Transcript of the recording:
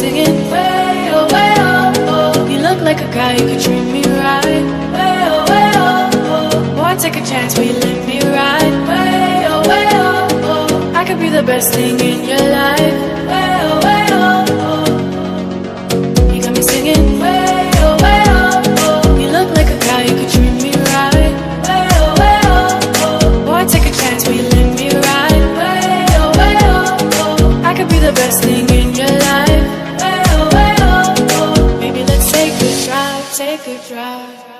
singing way oh way oh oh. You look like a guy who could treat me right. Way oh way oh oh. Why take a chance, will you let me ride? Way oh way oh oh. I could be the best thing in your life. Way oh way oh oh. You got me singing way oh way oh oh. You look like a guy who could treat me right. Way oh way oh oh. Boy, take a chance, will let me ride? Way oh way oh oh. I could be the best thing. take a drive.